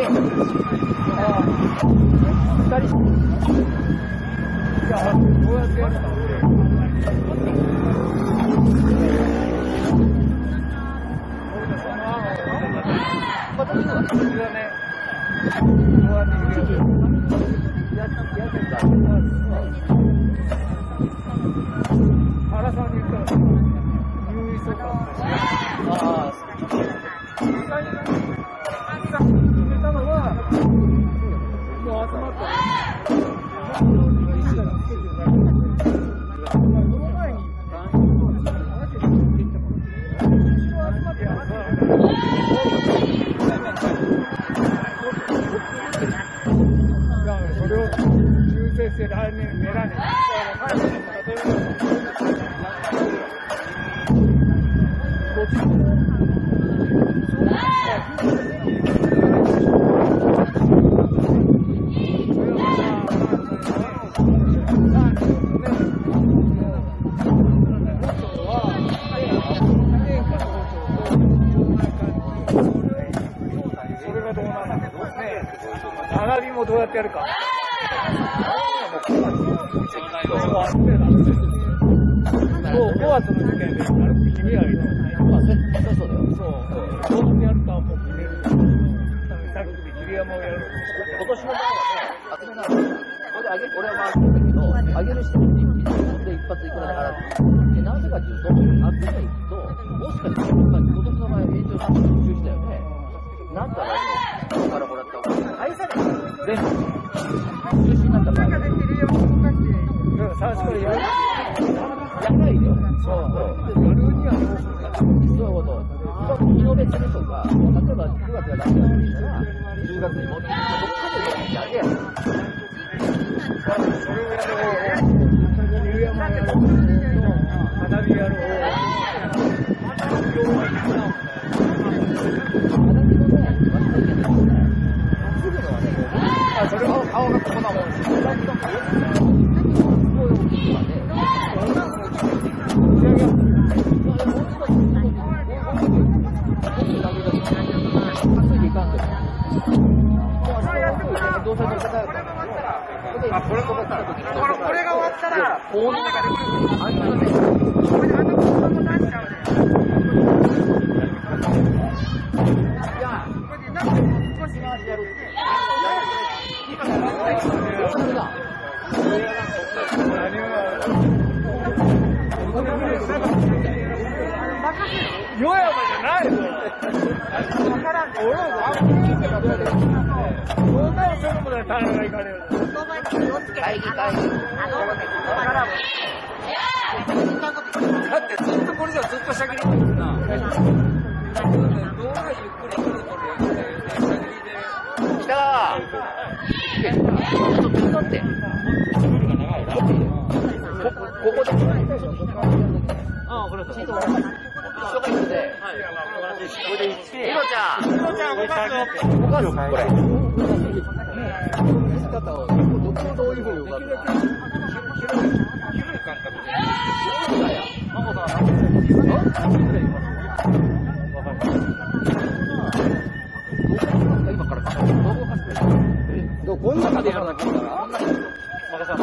ああ。だからそれを修正して来年狙いに。やるか。そう、5月の時点で、あるって君はいる。まあ、そそう。だ。そう。どう。やるかもう。決める。さっきで桐山をやる。今年の場合はね、集めなこれあげ、俺は回ってるけど、あげる人に一発で一発いくらだかう。って。で、なぜかっていう。と、あっちが行くと、もしかしたら今年の場合、延長さんも注意したよね。なんか、からもらったお金、返い。全部。中たか。探しれやばい。やばいよ。そう。夜にはそう。いうこと。るとか、例えば9月がだ、10月に持って、それをやろう。これが終わったら、ので。ってずっとこれじゃずっとしゃぎりにるな。動画ゆっ来ると、来たーちょっとピン乗って。ここで。あ、こ。で。こ。ロちゃん。ヒロちゃん動かす、こ。で。そう。んな感。さん、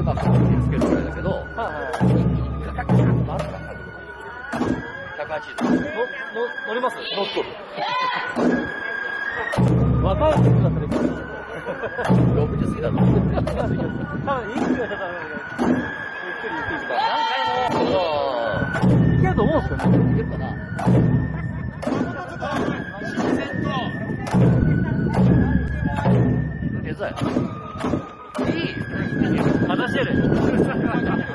と回って、まあ、こうつけるぐらいだけど。一気にカカカカッと回ったから、180度。の、の、乗ります？乗っとる。若い人だったらいいかな。60過ぎだと思う。多分、いい気がしたら、ゆっくりゆっくりか。何回も、いけると思うんですけどね。うん、いけるかな。デザイン。いい。話してる。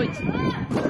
俺